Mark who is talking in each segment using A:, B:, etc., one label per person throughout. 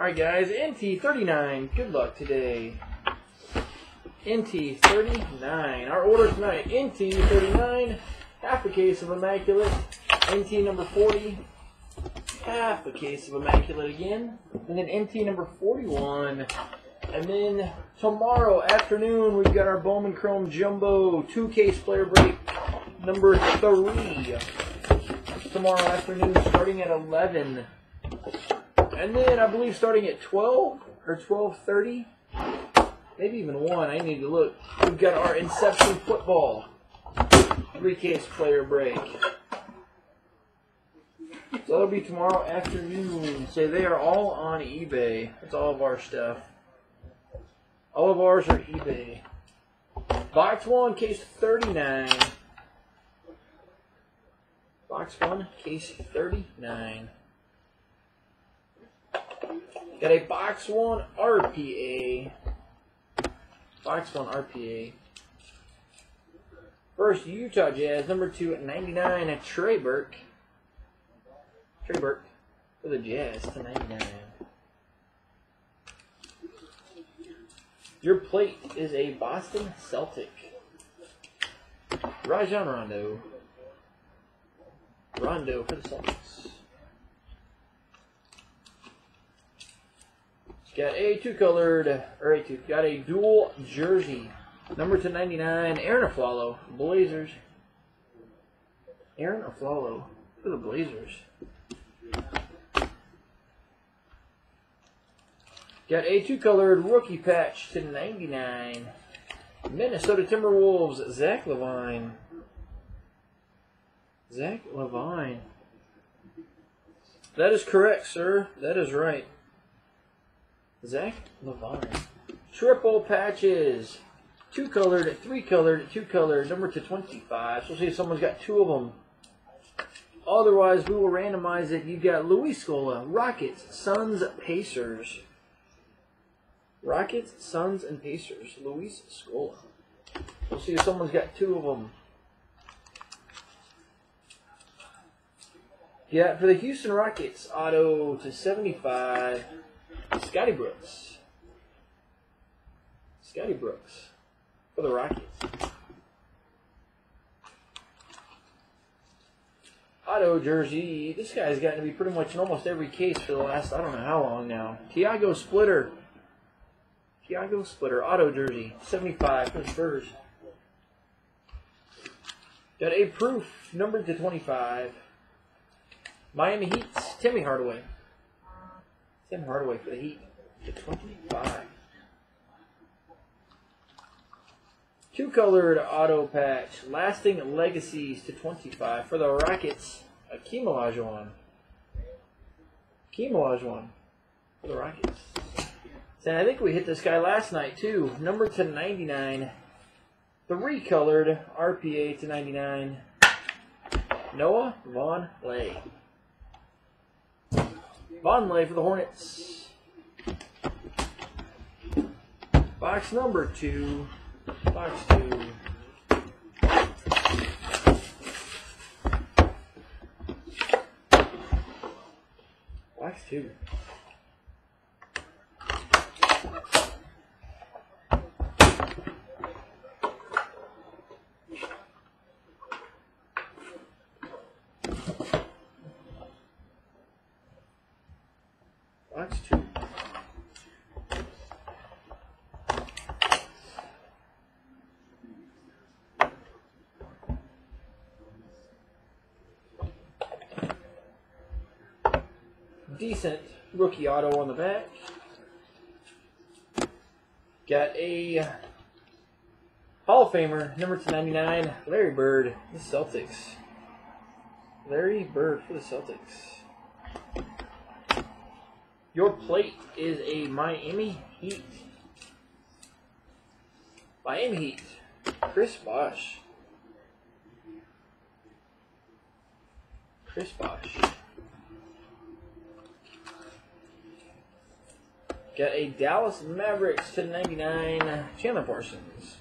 A: Alright, guys, NT39. Good luck today. NT39. Our order tonight NT39, half a case of Immaculate. NT number 40, half a case of Immaculate again. And then NT number 41. And then tomorrow afternoon, we've got our Bowman Chrome Jumbo two case player break number three. Tomorrow afternoon, starting at 11. And then I believe starting at 12 or 12:30, maybe even one. I need to look. We've got our Inception Football three case player break. So that'll be tomorrow afternoon. So they are all on eBay. That's all of our stuff. All of ours are eBay. Box one, case 39. Box one, case 39. Got a box one RPA. Box one RPA. First, Utah Jazz, number two at 99 at Trey Burke. Trey Burke for the Jazz to 99. Your plate is a Boston Celtic. Rajon Rondo. Rondo for the Celtics. Got a two colored, or a two, got a dual jersey. Number to 99, Arron Afflalo, Blazers. Arron Afflalo for the Blazers. Got a two colored rookie patch to 99. Minnesota Timberwolves, Zach LaVine. Zach LaVine. That is correct, sir. That is right. Zach LaVine. Triple patches. Two colored, three colored, two colored, number to 25. So we'll see if someone's got two of them. Otherwise, we will randomize it. You've got Luis Scola, Rockets, Suns, Pacers. Rockets, Suns, and Pacers. Luis Scola. We'll see if someone's got two of them. Yeah, for the Houston Rockets, auto to 75, Scotty Brooks. Scotty Brooks for the Rockets. Auto jersey. This guy's gotten to be pretty much in almost every case for the last, I don't know how long now. Tiago Splitter. Tiago Splitter, auto jersey, 75 for Spurs. Got a proof, numbered to 25. Miami Heat's Timmy Hardaway. Tim Hardaway for the Heat to 25. Two colored auto patch, lasting legacies to 25 for the Rockets. Akeem Olajuwon. Akeem for the Rockets. And I think we hit this guy last night too. Number to 99. Three colored RPA to 99. Noah Vonleh. Vonleh for the Hornets. Box number two. Box two. Box two. Box two. Decent rookie auto on the back. Got a Hall of Famer, number to 99, Larry Bird, the Celtics. Larry Bird for the Celtics. Your plate is a Miami Heat. Miami Heat. Chris Bosh. Chris Bosh. Got a Dallas Mavericks to 99, Chandler Parsons.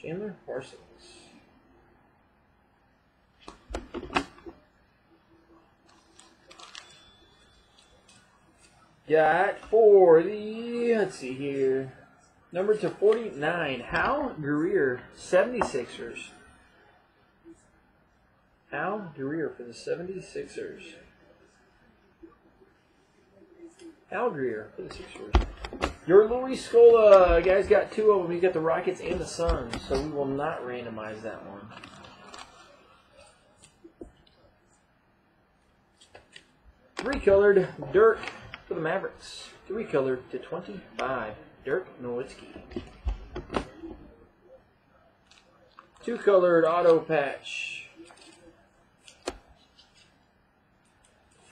A: Chandler Parsons. Got for the, let's see here, number to 49, Hal Greer, 76ers. Hal Greer for the 76ers. Hal Greer for the Sixers. Your Luis Scola, uh, guys, got two of them. He's got the Rockets and the Suns, so we will not randomize that one. Three colored Dirk for the Mavericks. Three colored to 25. Dirk Nowitzki. Two colored auto patch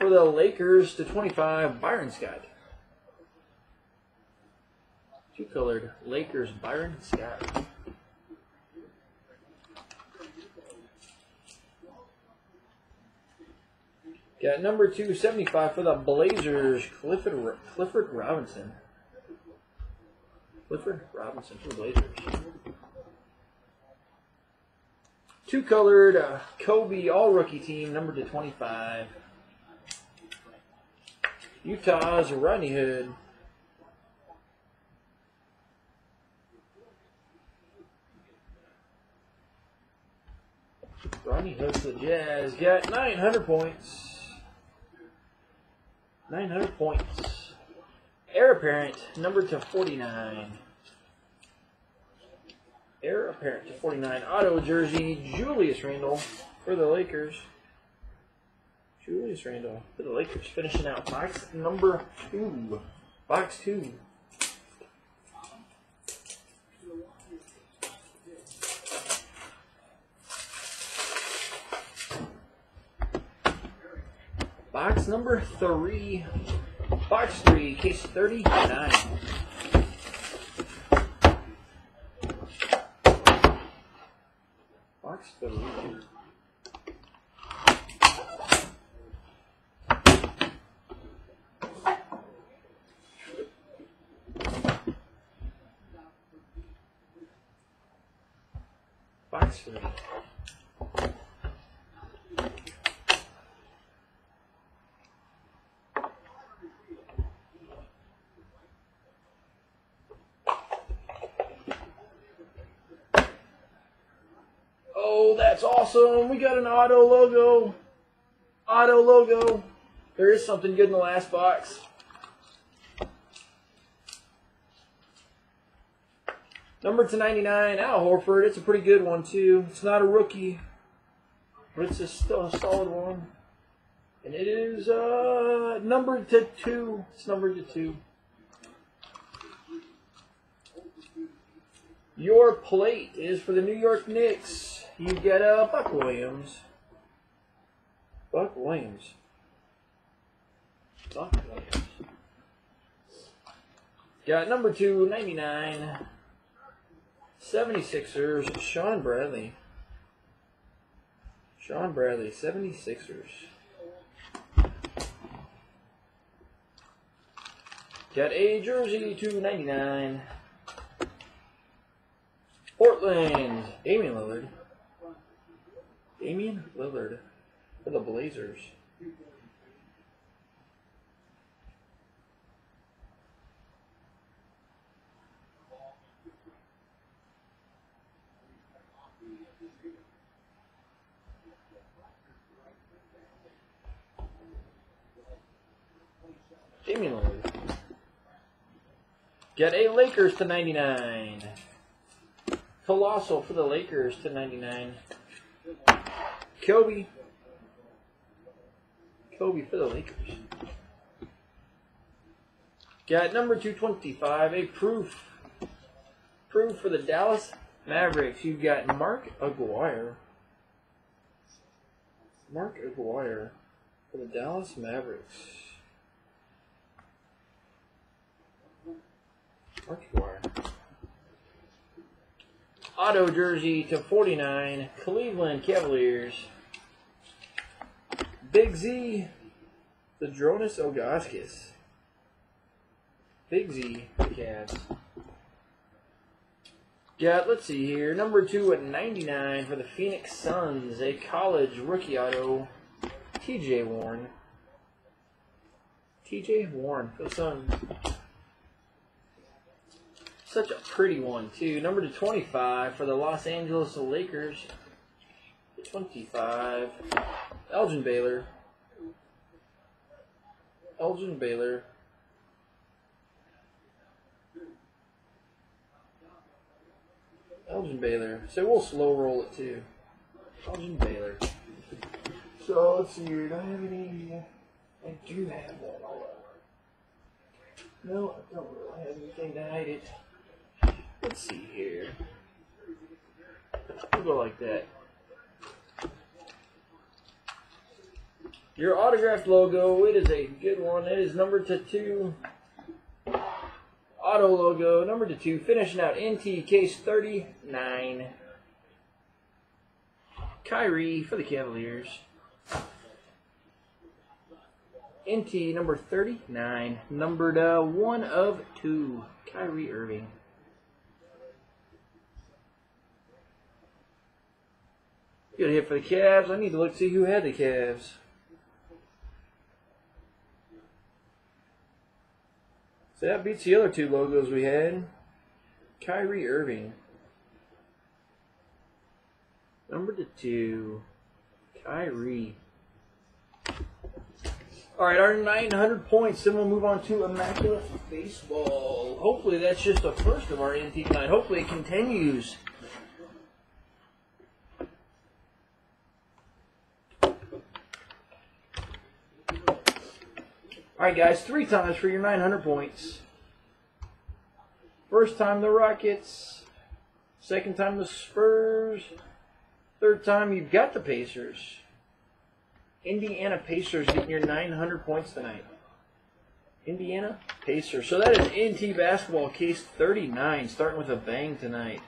A: for the Lakers to 25. Byron Scott. Two colored Lakers Byron Scott. Got number 275 for the Blazers, Clifford, Clifford Robinson. Clifford Robinson for the Blazers. Two colored uh, Kobe All Rookie Team, number to 25. Utah's Rodney Hood. Rodney Hood the Jazz. Got 900 points. 900 points. Heir apparent, number to 49. Heir apparent to 49. Auto jersey, Julius Randle for the Lakers. Julius Randle for the Lakers. Finishing out box number two. Box two. Box number three. Box three, case 39. Box three. Oh, that's awesome. We got an auto logo. Auto logo. There is something good in the last box. Number to 99, Al Horford. It's a pretty good one, too. It's not a rookie, but it's a, still a solid one. And it is uh, numbered to 2. It's numbered to 2. Your plate is for the New York Knicks. You get uh, Buck Williams. Buck Williams. Buck Williams. Got number two, 99. 76ers, Shawn Bradley. Shawn Bradley, 76ers. Got a jersey, 299. Portland, Damian Lillard. Damian Lillard for the Blazers. Get a Lakers to 99. Colossal for the Lakers to 99. Kobe. Kobe for the Lakers. Got number 225, a proof. Proof for the Dallas Mavericks. You've got Mark Aguirre. Mark Aguirre for the Dallas Mavericks. Aguirre. Auto jersey to 49, Cleveland Cavaliers. Big Z, Zydrunas Ilgauskas. Big Z, the Cavs. Got, let's see here, number two at 99 for the Phoenix Suns, a college rookie auto, TJ Warren. TJ Warren for the Suns. Pretty one, too. Number to 25 for the Los Angeles Lakers. 25. Elgin Baylor. Elgin Baylor. Elgin Baylor. So we'll slow roll it too. Elgin Baylor. So let's see here. Do I have any? I do have that. No, I don't really have anything to hide it. Let's see here. We'll go like that. Your autographed logo, it is a good one. It is number to two. Auto logo, number to two. Finishing out NT case 39. Kyrie for the Cavaliers. NT number 39. Numbered uh, one of two. Kyrie Irving. Good hit for the Cavs. I need to look see who had the Cavs. So that beats the other two logos we had. Kyrie Irving. Number two. Kyrie. All right, our 900 points. Then we'll move on to Immaculate Baseball. Hopefully, that's just the first of our NT tonight. Hopefully, it continues. All right, guys, three times for your 900 points. First time the Rockets. Second time the Spurs. Third time you've got the Pacers. Indiana Pacers getting your 900 points tonight. Indiana Pacers. So that is NT basketball case 39, starting with a bang tonight.